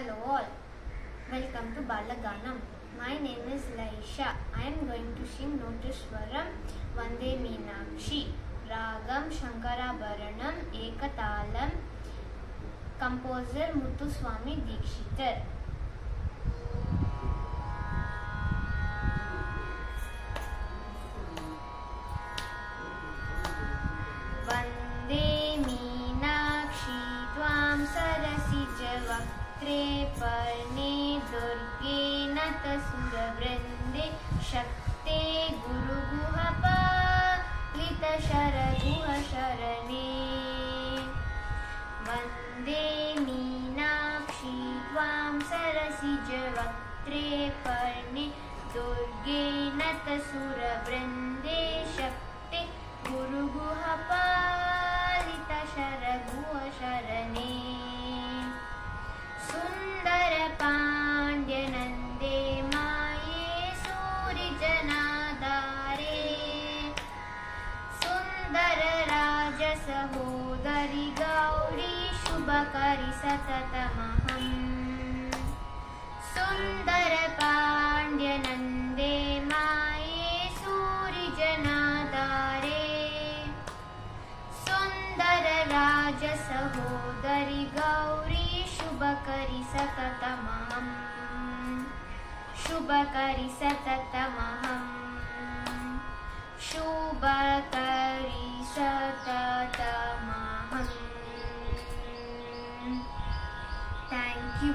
Hello all. Welcome to Balaganam. My name is Laisha. I am going to sing Notishwaram Vande Meenakshi. Ragam Shankarabharanam Ekatalam. Composer Muthuswami Dikshitar. सरसिजवक्त्रे पर्णे दुर्गे नतसुरवृन्दे शक्ते गुरुगुहपालितशरगुहशरणे वन्दे मीनाक्षी त्वां सरसिजवक्त्रे पर्णे दुर्गे नतसुरवृन्दे शक्ते शुभकरि सततमहम् सुन्दरपाण्ड्यनन्दे माये सूरिजनादारे सुन्दरराजसहोदरि Gauri शुभकरि सततमहम् शुभकरि सततमहम् शुभकरि Thank you.